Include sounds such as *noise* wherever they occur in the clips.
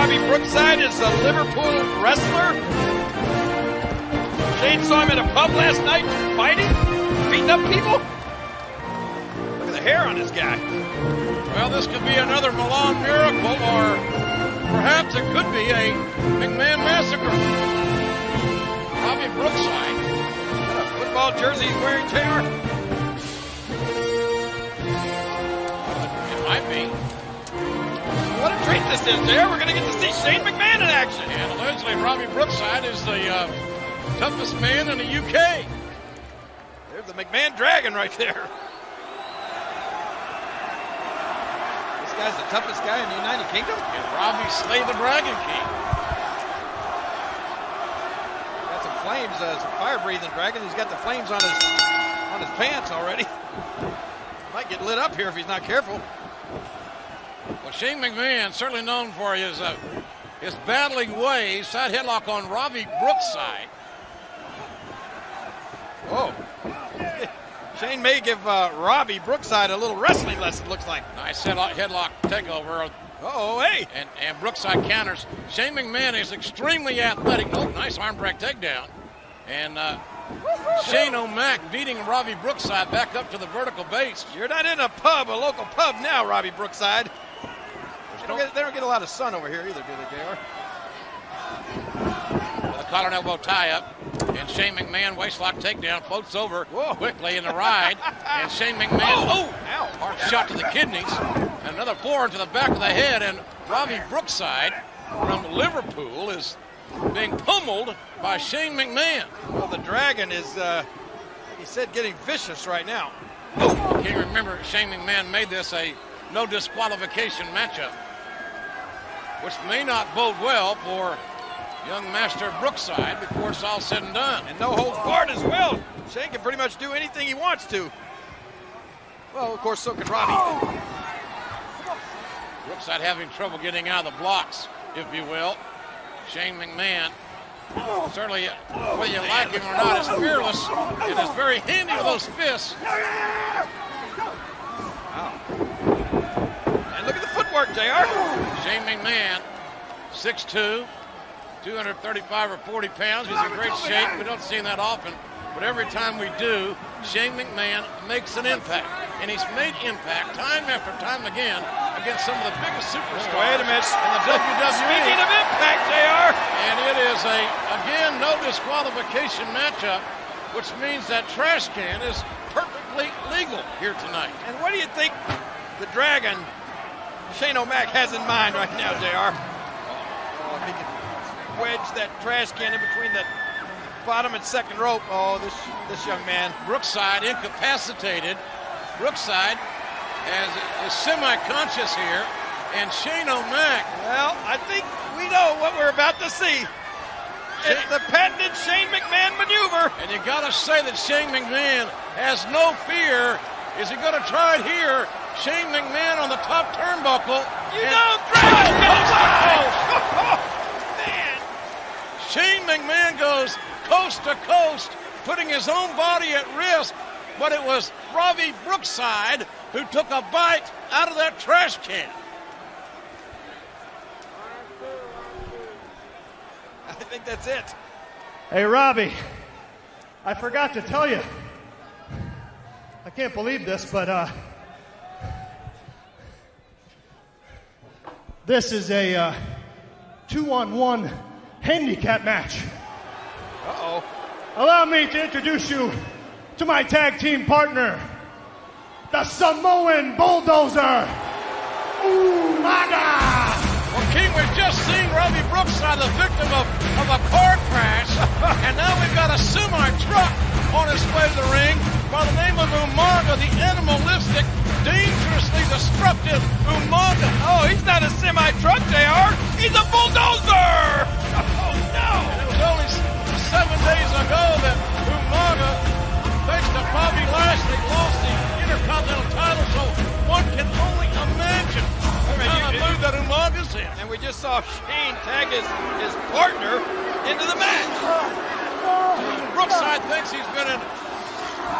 Robbie Brookside is a Liverpool wrestler. Shane saw him at a pub last night fighting, beating up people. Look at the hair on this guy. Well, this could be another Milan miracle, or perhaps it could be a McMahon massacre. Robbie Brookside. What a football jersey he's wearing, Taylor. It might be. What a treat this is, JR. We're going to get to see Shane McMahon in action. And allegedly, Robbie Brookside is the uh, toughest man in the UK. There's the McMahon Dragon right there. This guy's the toughest guy in the United Kingdom. And Robbie Slay the Dragon King. Got some flames, uh, some fire-breathing dragon. He's got the flames on his on his pants already. *laughs* Might get lit up here if he's not careful. Well, Shane McMahon, certainly known for his uh, his battling ways, side headlock on Robbie Brookside. Oh. *laughs* Shane may give uh, Robbie Brookside a little wrestling lesson, looks like. Nice headlock, headlock takeover. Oh, hey. And, and Brookside counters. Shane McMahon is extremely athletic. Oh, nice arm drag takedown. And uh, Shane O'Mac beating Robbie Brookside back up to the vertical base. You're not in a pub, a local pub now, Robbie Brookside. They don't, get, they don't get a lot of sun over here either, do they, JR? With a collar and elbow tie up. And Shane McMahon, waistlock takedown, floats over Whoa. quickly in the ride. and *laughs* Shane McMahon, Oh, oh, ow. hard shot to the kidneys. Another four into the back of the head. And Robbie Brookside from Liverpool is being pummeled by Shane McMahon. Well, the dragon is, uh, he said, getting vicious right now. Can you remember Shane McMahon made this a no disqualification matchup, which may not bode well for young Master Brookside before it's all said and done. And no holds barred as well. Shane can pretty much do anything he wants to. Well, of course, so can Robbie. Brookside having trouble getting out of the blocks, if you will. Shane McMahon, certainly, whether you like him or not, is fearless and is very handy with those fists. Wow. And look at the footwork, JR. Shane McMahon, 6'2", 235 or 40 pounds. He's in great shape. We don't see him that often. But every time we do, Shane McMahon makes an impact. And he's made impact time after time again against some of the biggest superstars Wait a minute. in the WWE. Speaking of impact, JR. And it is a, again, no disqualification matchup, which means that trash can is perfectly legal here tonight. And what do you think the dragon, Shane O'Mac, has in mind right now, JR? Oh, he can wedge that trash can in between the bottom and second rope. Oh, this this young man. Brookside incapacitated. Brookside as is semi-conscious here, and Shane O'Mac. Well, I think we know what we're about to see. It's the patented Shane McMahon maneuver. And you got to say that Shane McMahon has no fear. Is he going to try it here? Shane McMahon on the top turnbuckle. You and- know, dragon Coast to coast. man. Shane McMahon goes coast to coast, putting his own body at risk. But it was Robbie Brookside who took a bite out of that trash can. I think that's it. Hey, Robbie, I forgot to tell you. I can't believe this, but uh, this is a uh, two-on-one handicap match. Uh-oh. Allow me to introduce you to my tag team partner, the Samoan Bulldozer, Umaga. Well, King was just seeing Robbie Brookside, the victim of, of a car crash, *laughs* and now we've got a semi-truck on its way to the ring by the name of Umaga, the animalistic, dangerously destructive Umaga. Oh, he's not a semi-truck, JR. He's a bulldozer. Oh, no. And It was only seven days ago that Umaga, thanks to Bobby Lashley, lost the Intercontinental title, so one can only imagine a kind of you- mood that Umaga's in. And we just saw Shane tag his, his partner into the match. Brookside thinks he's been in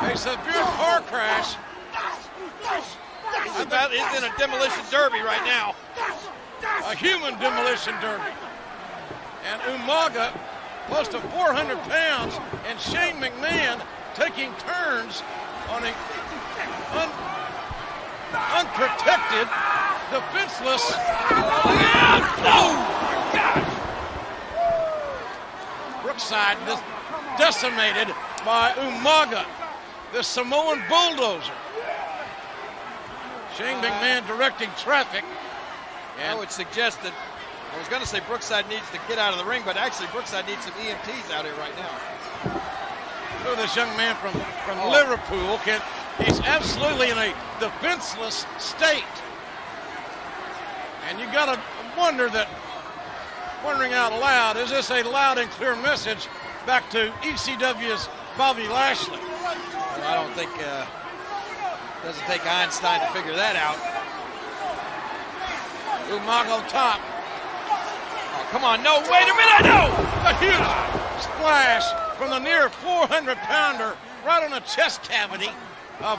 a severe car crash. About, he's in a demolition derby right now. A human demolition derby. And Umaga, close to 400 pounds, and Shane McMahon taking turns on a un, unprotected, defenseless. Oh, Brookside decimated by Umaga, the Samoan bulldozer. Shane McMahon directing traffic. I would suggest that I was going to say Brookside needs to get out of the ring, but actually Brookside needs some EMTs out here right now. Look at this young man from, from oh. Liverpool. Can, he's absolutely in a defenseless state. And you got to wonder that, wondering out loud, is this a loud and clear message back to ECW's Bobby Lashley? I don't think uh, doesn't take Einstein to figure that out. Umaga top. Oh, come on, no, wait a minute, no! A huge splash from the near 400 pounder right on the chest cavity of,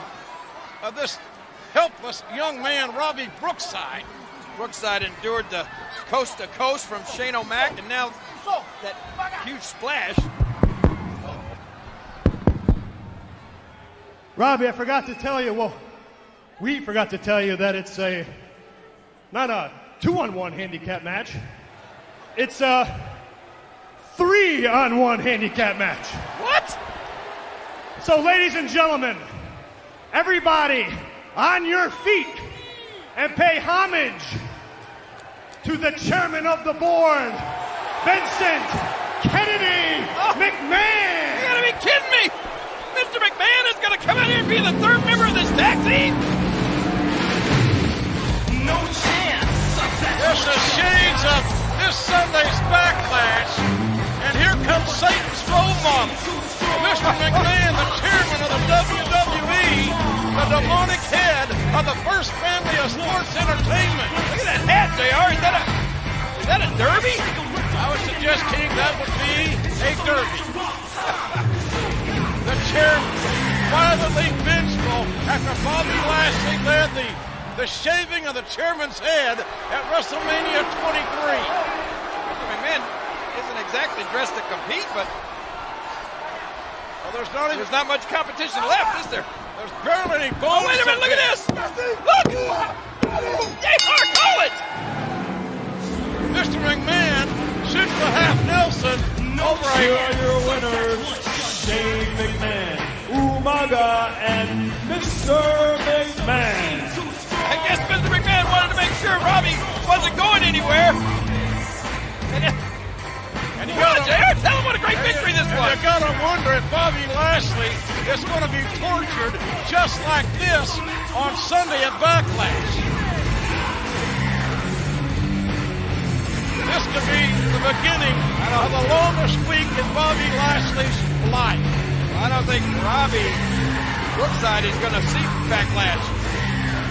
of this helpless young man, Robbie Brookside. Brookside endured the coast to coast from Shane O'Mac, and now that huge splash. Robbie, I forgot to tell you, well, we forgot to tell you that it's a not a two on one handicap match. It's a three on one handicap match. What? So, ladies and gentlemen, everybody on your feet and pay homage to the chairman of the board, Vincent Kennedy oh, McMahon. You gotta be kidding me! Mr. McMahon gonna come out here and be the third member of this tag team? No chance. This is shades of this Sunday's backlash. And here comes Satan's role model. Mr. McMahon, the chairman of the WWE, the demonic head of the first family of sports entertainment. Look at that hat, JR. Is that a, is that a derby? I would suggest, King, that would be a derby. *laughs* the chairman, violently vengeful after Bobby Lashley led the the shaving of the chairman's head at WrestleMania 23. McMahon isn't exactly dressed to compete, but well, there's not even, there's not much competition left, is there? There's barely any bones. Oh, wait a minute! Look at this! You gotta wonder if Bobby Lashley is going to be tortured just like this on Sunday at Backlash. This could be the beginning of the longest week in Bobby Lashley's life. I don't think Robbie Brookside is going to see Backlash.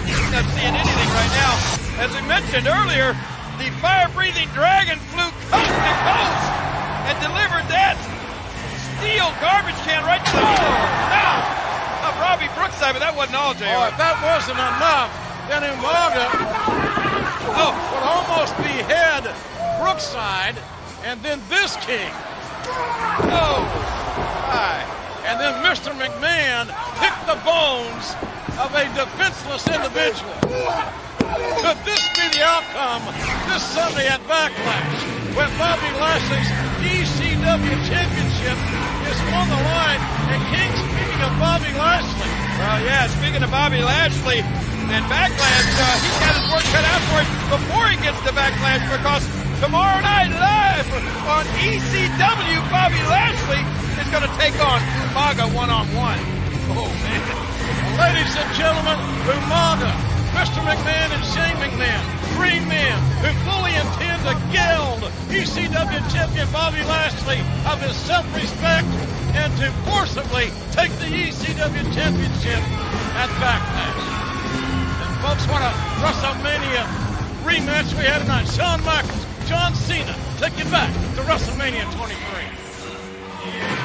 He's not seeing anything right now. As we mentioned earlier, the fire-breathing dragon flew coast to coast and delivered that steel garbage can right to the mouth of Robbie Brookside, but that wasn't all, JR. Oh, if that wasn't enough, then Umaga oh. would almost behead Brookside and then this king. Oh, my. And then Mr. McMahon picked the bones of a defenseless individual. Could this be the outcome this Sunday at Backlash when Bobby Lashley's ECW championship is on the line? And King, speaking of Bobby Lashley. Well, yeah, speaking of Bobby Lashley and Backlash, uh, he's got his work cut out for him before he gets to Backlash because tomorrow night live on ECW, Bobby Lashley is going to take on Umaga one-on-one. Oh, man. Ladies and gentlemen, Umaga, Mr. McMahon and Shane McMahon, three men who fully intend to geld ECW champion Bobby Lashley of his self-respect and to forcibly take the ECW championship at Backlash. And folks want a WrestleMania rematch we had tonight. Shawn Michaels, John Cena, take you back to WrestleMania 23.